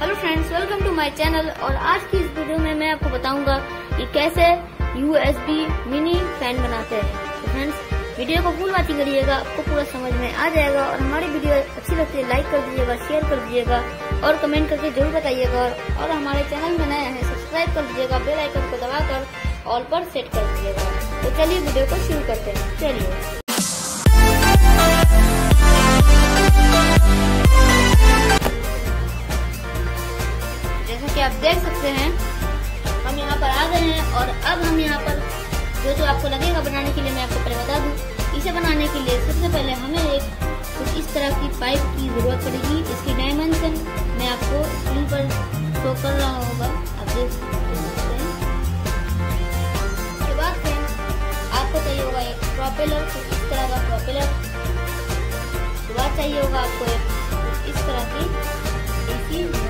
Hello friends welcome to my channel और आज की इस वीडियो में मैं आपको बताऊँगा कि कैसे यूएसबी मिनी फ़ैन बनाते हैं। तो फ्रेंड्स वीडियो को फुल वाचिंग करिएगा, आपको पूरा समझ में आ जाएगा और हमारी वीडियो अच्छी लगती है लाइक कर दीजिएगा शेयर कर दीजिएगा और कमेंट करके ज़रूर बताइएगा और हमारे चैनल में नया है सब्सक्राइब कर दीजिएगा बेल आइकन को दबाकर ऑल पर सेट कर दीजिएगा। तो चलिए वीडियो को शुरू करते हैं। चलिए। कि आप देख सकते हैं, हम यहाँ पर आ गए हैं और अब हम यहाँ पर जो जो आपको लगेगा बनाने के लिए मैं आपको पहले बता दूँ। इसे बनाने के लिए सबसे पहले हमें एक कुछ इस तरह की पाइप की ज़रूरत पड़ेगी। इसकी डायमेंशन मैं आपको स्क्रीन पर शो कर रहा होगा आप देख सकते हैं। आपको चाहिए होगा एक प्रोपेलर कुछ इस तरह का प्रोपेलर चाहिए होगा आपको एक इस तरह की डीसी मोटर जो कि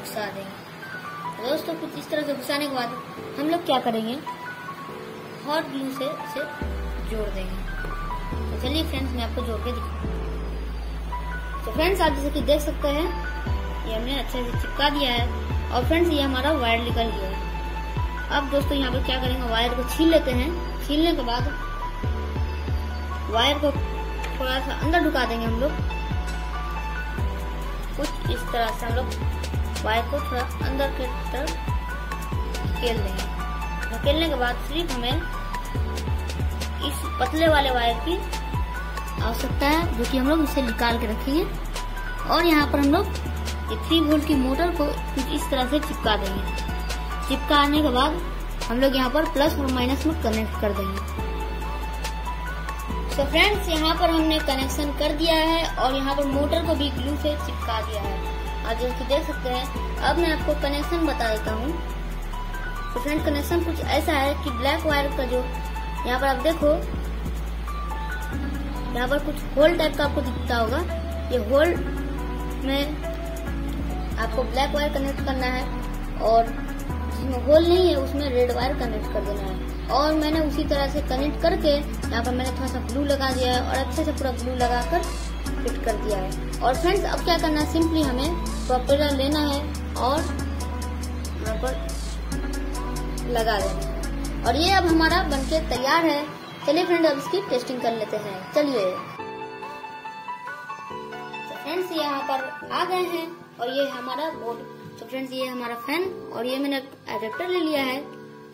घुसा देंगे तो दोस्तों, कुछ इस तरह से घुसाने के बाद हम लोग क्या करेंगे? हॉट ग्लू से इसे जोड़ देंगे। तो चलिए फ्रेंड्स मैं आपको जोड़ के दिखाऊँगा तो फ्रेंड्स आप जैसे कि देख सकते हैं, ये हमने अच्छे से चिपका दिया है। और फ्रेंड्स ये हमारा वायर निकल गया है। अब दोस्तों, यहाँ पर क्या करेंगे? वायर को छील लेते हैं। छीलने के बाद वायर को थोड़ा सा अंदर ढुका देंगे हम लोग। कुछ इस तरह से हम लोग वायर को थोड़ा अंदर की तरफ़ धकेल देंगे धकेलने के बाद सिर्फ़ हमें इस पतले वाले वायर की आवश्यकता है, जो कि हम लोग इसे निकाल के रखेंगे। और यहाँ पर हम लोग थ्री वोल्ट की मोटर को कुछ इस तरह से चिपका देंगे। चिपकाने के बाद हम लोग यहाँ पर प्लस और माइनस में कनेक्ट कर देंगे। तो फ्रेंड्स यहाँ पर हमने कनेक्शन कर दिया है और यहाँ पर मोटर को भी ग्लू से चिपका दिया है। आप जैसे कि देख सकते हैं। अब मैं आपको कनेक्शन बता देता हूँ। तो फ्रेंड कनेक्शन कुछ ऐसा है कि ब्लैक वायर का जो यहाँ पर आप देखो, यहाँ पर कुछ होल टाइप का आपको दिखता होगा। ये होल में आपको ब्लैक वायर कनेक्ट करना है और जिसमें होल नहीं है, उसमें रेड वायर कनेक्ट कर देना है। और मैंने उसी तरह से कनेक्ट करके यहाँ पर मैंने थोड़ा सा ग्लू लगा दिया है और अच्छे से पूरा ग्लू लगाकर फिट कर दिया है। और फ्रेंड्स अब क्या करना है? सिंपली हमें प्रोपेलर लेना है और यहाँ पर लगा देना है। और ये अब हमारा बनके तैयार है। चलिए फ्रेंड अब इसकी टेस्टिंग कर लेते हैं। चलिए। तो फ्रेंड्स यहाँ पर आ गए हैं और ये हमारा बोर्ड तो फ्रेंड्स ये हमारा फ़ैन और ये मैंने एडेप्टर ले लिया है,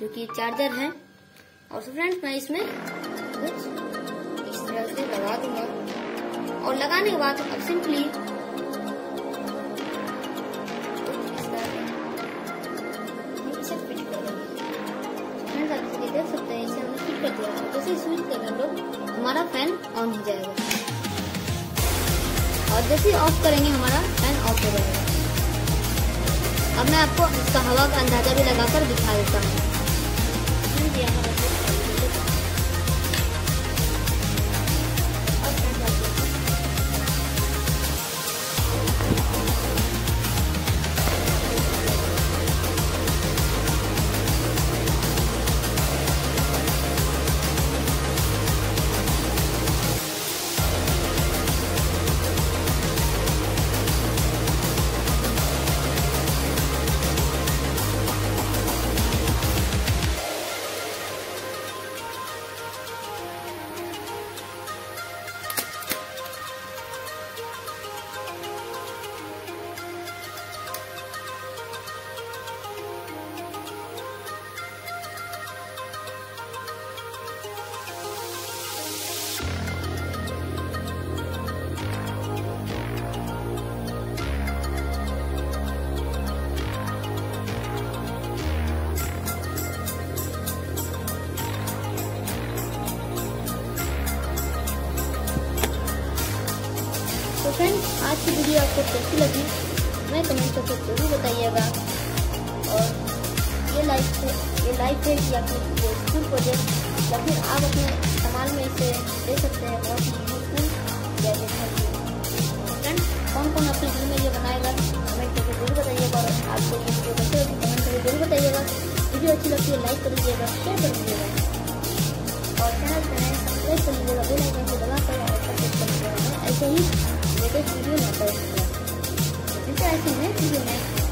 जो कि चार्जर है। और फ्रेंड्स मैं इसमें कुछ इस तरह से लगा दूँगा। और लगाने के बाद अब सिंपली हमारा फ़ैन ऑन हो जाएगा। और जैसे ऑफ़ करेंगे, हमारा फ़ैन ऑफ़ हो जाएगा। अब मैं आपको इसका हवा का अंदाज़ा भी लगाकर दिखा देता हूँ। फ्रेंड्स आज की वीडियो आपको कैसी लगी? मैं कमेंट करके ज़रूर बताइएगा। और ये लाइफ है, ये लाइफ है या फिर ये स्कूल प्रोजेक्ट या फिर आप अपने इस्तेमाल में इसे दे सकते हैं, बहुत ही यूजफुल गैजेट है फ्रेंड कौन कौन अपने घर में ये बनाएगा कमेंट करके ज़रूर बताइएगा। और आपको ये वीडियो कैसे लगी कमेंट करके ज़रूर बताइएगा। वीडियो अच्छी लगती है लाइक कर दीजिएगा शेयर कर दीजिएगा और चैनल पर सब्सक्राइब कर लीजिएगा बेल आइकन को दबाकर और सब्सक्राइब कर लीजिएगा ऐसे ही लेटेस्ट वीडियो लाता है ऐसे नेक्स्ट वीडियो में